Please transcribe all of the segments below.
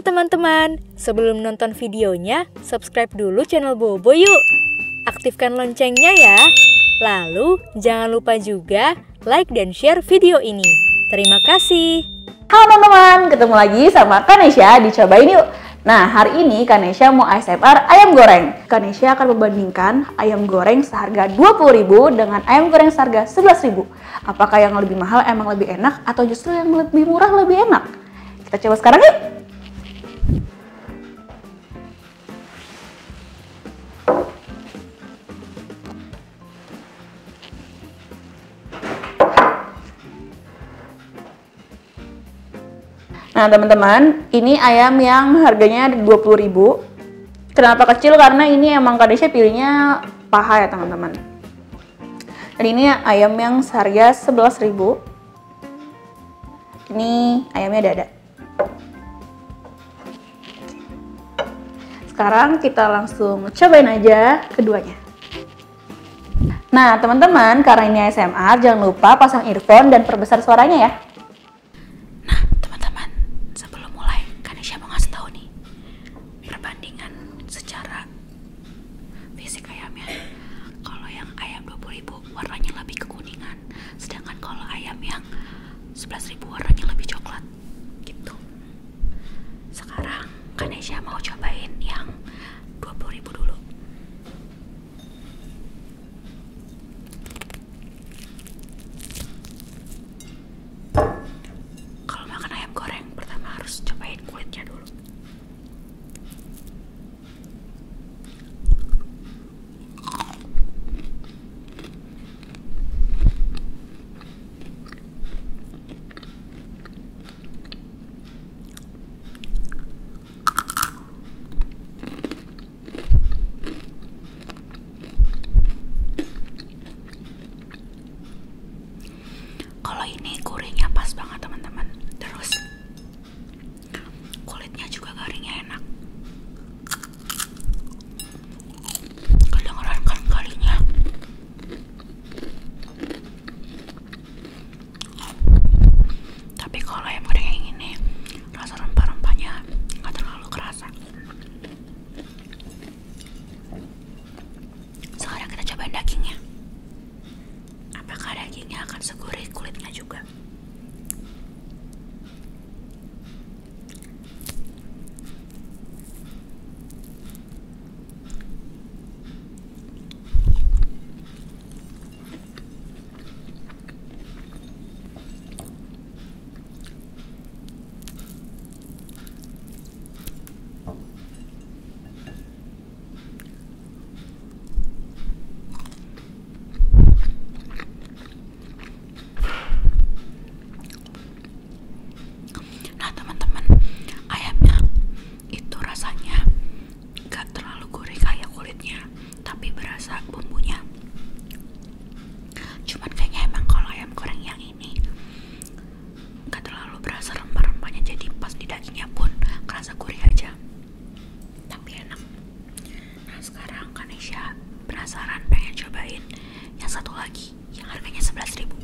Teman-teman, sebelum nonton videonya, subscribe dulu channel Bobo yuk. Aktifkan loncengnya ya. Lalu, jangan lupa juga like dan share video ini. Terima kasih. Halo teman-teman, ketemu lagi sama Kanesha di Cobain Yuk. Nah, hari ini Kanesha mau ASMR ayam goreng. Kanesha akan membandingkan ayam goreng seharga 20.000 dengan ayam goreng seharga 11.000. Apakah yang lebih mahal emang lebih enak atau justru yang lebih murah lebih enak? Kita coba sekarang yuk. Nah teman-teman, ini ayam yang harganya 20.000 Kenapa kecil? Karena ini emang Kadesha pilihnya paha ya teman-teman. Dan ini ayam yang seharga 11.000 Ini ayamnya dada. Sekarang kita langsung cobain aja keduanya. Nah teman-teman, karena ini ASMR, jangan lupa pasang earphone dan perbesar suaranya ya Nah, teman-teman, sebelum mulai, Ngasih tahu nih perbandingan secara fisik ayamnya. Kalau yang ayam 20.000 warnanya lebih kekuningan, sedangkan kalau ayam yang 11.000 warnanya lebih coklat. Gitu. Sekarang Kanesha mau cobain yang 20.000 dulu. Kalau makan ayam goreng, pertama harus cobain kulitnya dulu. Kalau ini gurihnya pas banget teman-teman. Terus kulitnya juga garingnya enak. Kedengeran kan kalinya. Tapi kalau ayam goreng yang ini rasa rempah-rempahnya nggak terlalu kerasa. Sekarang kita cobain dagingnya. Apakah dagingnya akan segurih kulitnya juga? Nah teman-teman, ayamnya itu rasanya gak terlalu gurih kayak kulitnya, tapi berasa bumbunya. Cuman kayaknya emang kalau ayam goreng yang ini gak terlalu berasa rempah-rempahnya, jadi pas di dagingnya pun kerasa gurih aja. Tapi enak. Nah sekarang Kanesha penasaran pengen cobain yang satu lagi yang harganya 11.000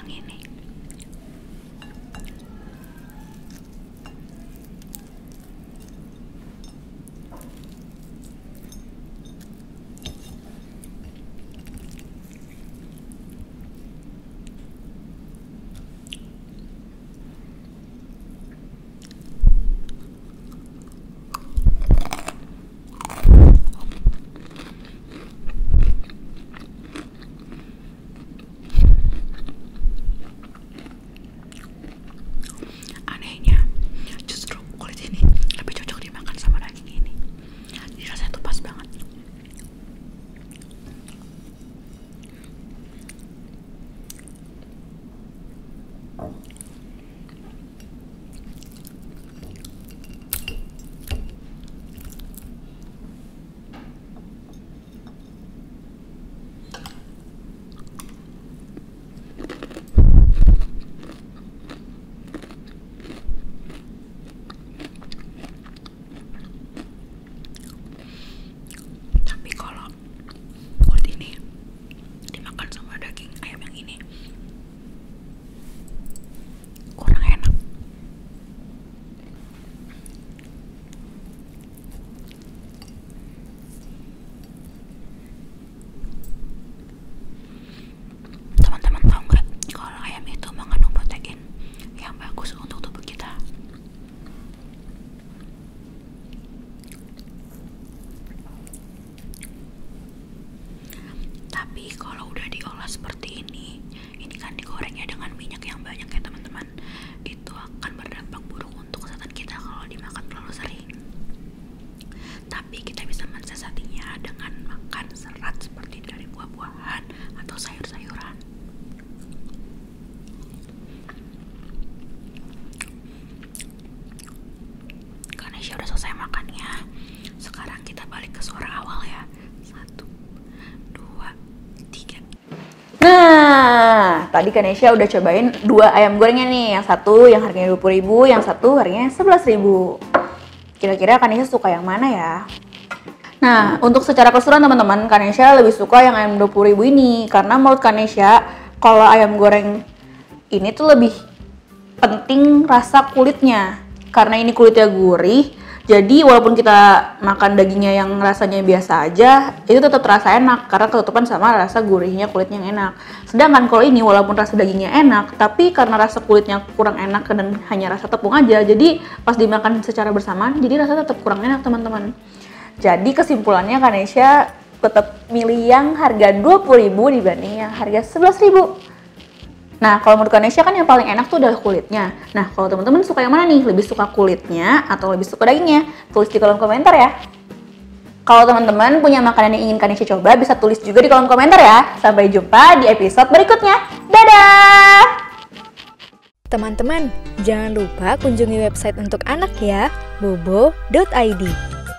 yang ini. Anehnya, justru kulit ini lebih cocok dimakan sama daging ini. Jadi rasanya tuh pas banget. Tapi kalau kulit ini dimakan sama daging ayam yang ini kurang enak. Teman-teman tahu nggak kalau ayam itu mengandung protein yang bagus untuk tubuh kita? Tapi kalau udah diolah seperti ini, ini kan digorengnya dengan minyak yang banyak ya teman-teman. Itu akan berdampak buruk untuk kesehatan kita kalau dimakan terlalu sering. Tapi kita bisa mensiasatinya dengan makan serat seperti dari buah-buahan atau sayur-sayuran. Ganesha udah selesai makannya. Sekarang kita balik ke suara awal ya. Satu, dua, tiga. Nah, tadi Kanesha udah cobain dua ayam gorengnya nih. Yang satu yang harganya 20.000, yang satu harganya 11.000. Kira-kira Kanesha suka yang mana ya? Nah, untuk secara keseluruhan teman-teman, Kanesha lebih suka yang ayam 20.000 ini karena menurut Kanesha kalau ayam goreng ini tuh lebih penting rasa kulitnya. Karena ini kulitnya gurih, jadi walaupun kita makan dagingnya yang rasanya biasa aja, itu tetap terasa enak karena ketutupan sama rasa gurihnya kulitnya yang enak. Sedangkan kalau ini walaupun rasa dagingnya enak, tapi karena rasa kulitnya kurang enak dan hanya rasa tepung aja, jadi pas dimakan secara bersamaan, jadi rasa tetap kurang enak teman-teman. Jadi kesimpulannya Kanesha tetap milih yang harga 20.000 dibanding yang harga 11.000. Nah, kalau menurut Kanesha kan yang paling enak tuh adalah kulitnya. Nah, kalau teman-teman suka yang mana nih? Lebih suka kulitnya atau lebih suka dagingnya? Tulis di kolom komentar ya. Kalau teman-teman punya makanan yang ingin Kanesha coba, bisa tulis juga di kolom komentar ya. Sampai jumpa di episode berikutnya. Dadah! Teman-teman, jangan lupa kunjungi website untuk anak ya, bobo.id.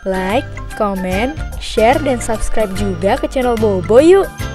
Like, comment, share, dan subscribe juga ke channel Bobo yuk!